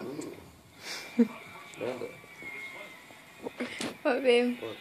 Hum. Nada. Vou.